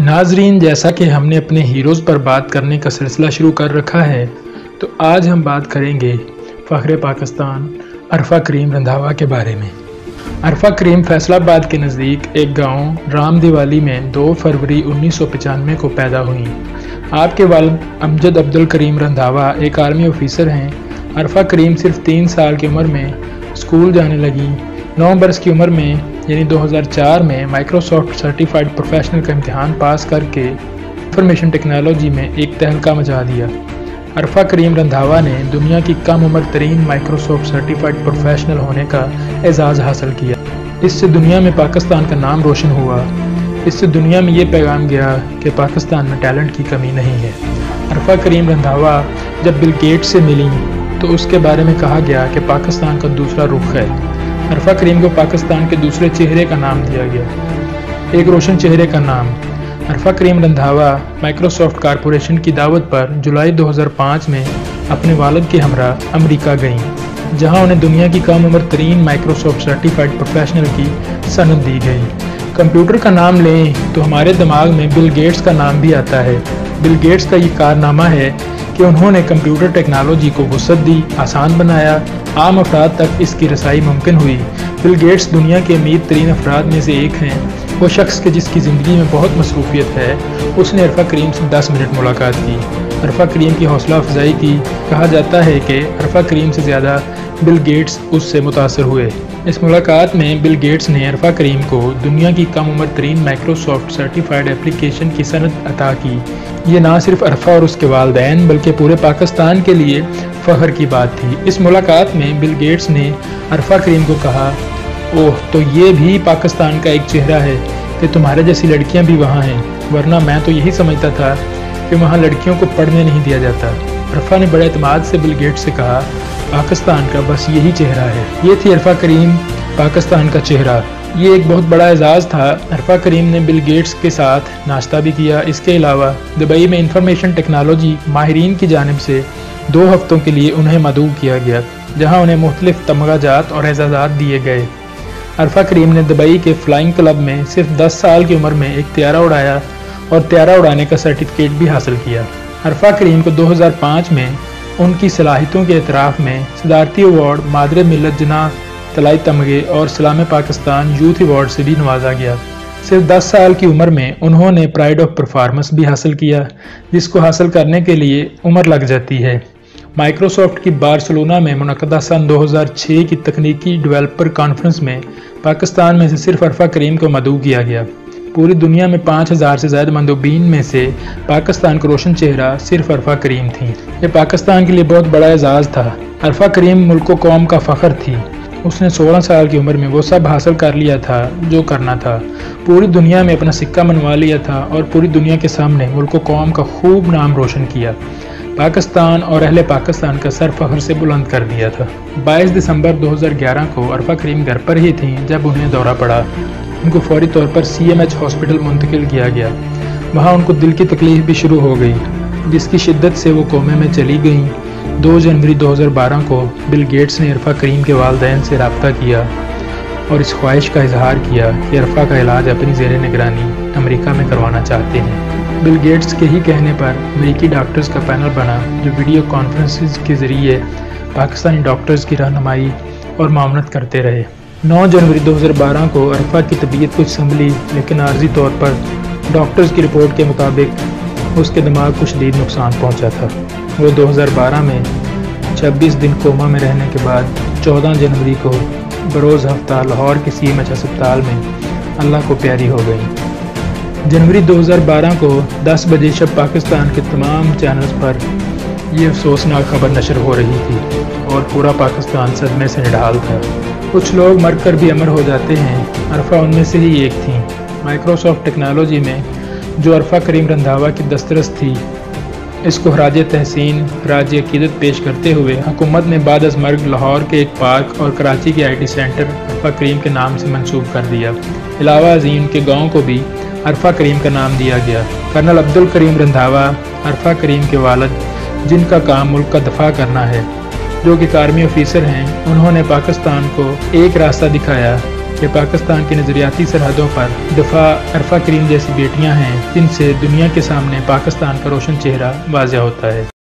नाजरीन, जैसा कि हमने अपने हीरोज़ पर बात करने का सिलसिला शुरू कर रखा है तो आज हम बात करेंगे फ़ख्र पाकिस्तान अरफा करीम रंधावा के बारे में। अरफा करीम फैसलाबाद के नज़दीक एक गाँव राम दिवाली में 2 फरवरी उन्नीस को पैदा हुई। आपके वाल अमजद अब्दुल करीम रंधावा एक आर्मी ऑफिसर हैं। अरफा करीम सिर्फ़ तीन साल की उम्र में स्कूल जाने लगी। नौ बरस की उम्र में यानी 2004 में माइक्रोसॉफ्ट सर्टिफाइड प्रोफेशनल का इम्तहान पास करके इंफॉर्मेशन टेक्नोलॉजी में एक तहलका मचा दिया। अरफा करीम रंधावा ने दुनिया की कम उम्र तरीन माइक्रोसॉफ्ट सर्टिफाइड प्रोफेशनल होने का एजाज़ हासिल किया। इससे दुनिया में पाकिस्तान का नाम रोशन हुआ। इससे दुनिया में ये पैगाम गया कि पाकिस्तान में टैलेंट की कमी नहीं है। अरफा करीम रंधावा जब बिल गेट से मिली तो उसके बारे में कहा गया कि पाकिस्तान का दूसरा रुख है। अरफा करीम को पाकिस्तान के दूसरे चेहरे का नाम दिया गया। एक रोशन चेहरे का नाम। अरफा करीम रंधावा माइक्रोसॉफ्ट कारपोरेशन की दावत पर जुलाई 2005 में अपने वालद के हमरा अमेरिका गईं, जहाँ उन्हें दुनिया की कम उम्र तरीन माइक्रोसॉफ्ट सर्टिफाइड प्रोफेशनल की सनद दी गई। कंप्यूटर का नाम लें तो हमारे दिमाग में बिल गेट्स का नाम भी आता है। बिल गेट्स का ये कारनामा है कि उन्होंने कंप्यूटर टेक्नोलॉजी को वसत दी, आसान बनाया, आम अफराद तक इसकी रसाई मुमकिन हुई। बिल गेट्स दुनिया के अमीर तरीन अफराद में से एक हैं। वो शख्स के जिसकी ज़िंदगी में बहुत मसरूफियत है, उसने अरफा करीम से 10 मिनट मुलाकात की। अरफा करीम की हौसला अफजाई की। कहा जाता है कि अरफा करीम से ज़्यादा बिल गेट्स उससे मुतासर हुए। इस मुलाकात में बिल गेट्स ने अरफा करीम को दुनिया की कम उम्र तरीन माइक्रोसॉफ्ट सर्टिफाइड एप्लीकेशन की सनत अता की। ये ना सिर्फ़ अरफा और उसके वालदेन, बल्कि पूरे पाकिस्तान के लिए फ़ख्र की बात थी। इस मुलाकात में बिल गेट्स ने अरफा करीम को कहा, ओह तो ये भी पाकिस्तान का एक चेहरा है कि तुम्हारे जैसी लड़कियाँ भी वहाँ हैं, वरना मैं तो यही समझता था कि वहाँ लड़कियों को पढ़ने नहीं दिया जाता। अरफा ने बड़े अतमाद से बिल गेट्स से कहा पाकिस्तान का बस यही चेहरा है। ये थी अरफा करीम, पाकिस्तान का चेहरा। ये एक बहुत बड़ा एजाज़ था। अरफा करीम ने बिल गेट्स के साथ नाश्ता भी किया। इसके अलावा दुबई में इंफॉर्मेशन टेक्नोलॉजी माहरीन की जानब से दो हफ्तों के लिए उन्हें मदू किया गया, जहाँ उन्हें मुख्तलिफ़ तमगाजात और एजाज़ात दिए गए। अरफा करीम ने दुबई के फ्लाइंग क्लब में सिर्फ़ 10 साल की उम्र में एक त्यारा उड़ाया और त्यारा उड़ाने का सर्टिफिकेट भी हासिल किया। अरफा करीम को 2005 में उनकी सलाहितों के अतराफ़ में सदारती अवार्ड मादर मिलत जना तलाई तमगे और सलाम पाकिस्तान यूथ अवार्ड से भी नवाजा गया। सिर्फ़ 10 साल की उम्र में उन्होंने प्राइड ऑफ़ परफॉर्मेंस भी हासिल किया, जिसको हासिल करने के लिए उम्र लग जाती है। माइक्रोसॉफ्ट की बार्सलोना में मनदा सन 2006 की तकनीकी डेवलपर कॉन्फ्रेंस में पाकिस्तान में से सिर्फ़ अरफा करीम को मदू किया गया। पूरी दुनिया में पाँच हज़ार से ज़्यादा मंदोबीन में से पाकिस्तान का रोशन चेहरा सिर्फ़ अरफा करीम थी। ये पाकिस्तान के लिए बहुत बड़ा एजाज़ था। अरफा करीम मुल्क कौम का फ़ख्र थी। उसने 16 साल की उम्र में वो सब हासिल कर लिया था जो करना था। पूरी दुनिया में अपना सिक्का मनवा लिया था और पूरी दुनिया के सामने मुल्क कौम का खूब नाम रोशन किया। पाकिस्तान और अहले पाकिस्तान का सर फखर से बुलंद कर दिया था। 22 दिसंबर 2011 को अरफा करीम घर पर ही थी जब उन्हें दौरा पड़ा। उनको फौरी तौर पर सीएमएच हॉस्पिटल मुंतकिल किया गया। वहाँ उनको दिल की तकलीफ़ भी शुरू हो गई, जिसकी शिद्दत से वो कोमे में चली गईं। 2 जनवरी 2012 को बिल गेट्स ने अरफा करीम के वालदेन से रबता किया और इस ख्वाहिश का इजहार किया कि अरफा का इलाज अपनी जेर निगरानी अमरीका में करवाना चाहते हैं। बिल गेट्स के ही कहने पर अमरीकी डॉक्टर्स का पैनल बना, जो वीडियो कॉन्फ्रेंस के ज़रिए पाकिस्तानी डॉक्टर्स की रहनमाई और मामनत करते रहे। 9 जनवरी 2012 को अरफा की तबीयत कुछ संभली, लेकिन आर्जी तौर पर डॉक्टर्स की रिपोर्ट के मुताबिक उसके दिमाग को शदीद नुकसान पहुँचा था। वो 2012 में 26 दिन कोमा में रहने के बाद 14 जनवरी को बरोज़ हफ़्ता लाहौर के सी एम एच अस्पताल में अल्लाह को प्यारी हो गई। जनवरी 2012 को 10 बजे शब पाकिस्तान के तमाम चैनल्स पर यह अफसोसनाक खबर नशर हो रही थी और पूरा पाकिस्तान सदमे से निढाल था। कुछ लोग मर कर भी अमर हो जाते हैं। अरफा उनमें से ही एक थी। माइक्रोसॉफ्ट टेक्नोलॉजी में जो अरफा करीम रंधावा की दस्तरस थी, इसको हराज तहसीन, राज अकीदत पेश करते हुए हुकूमत ने बाद मर्ग लाहौर के एक पार्क और कराची के आई टी सेंटर अरफा करीम के नाम से मंसूब कर दिया। अलावा अजीम के गाँव को भी अरफा करीम का नाम दिया गया। कर्नल अब्दुल करीम रंधावा, अरफा करीम के वालद, जिनका काम मुल्क का दफ़ा करना है। जो कि आर्मी ऑफिसर हैं, उन्होंने पाकिस्तान को एक रास्ता दिखाया कि पाकिस्तान की नज़रियाती सरहदों पर दफ़ा अरफा करीम जैसी बेटियाँ हैं, जिनसे दुनिया के सामने पाकिस्तान का रोशन चेहरा वाजिया होता है।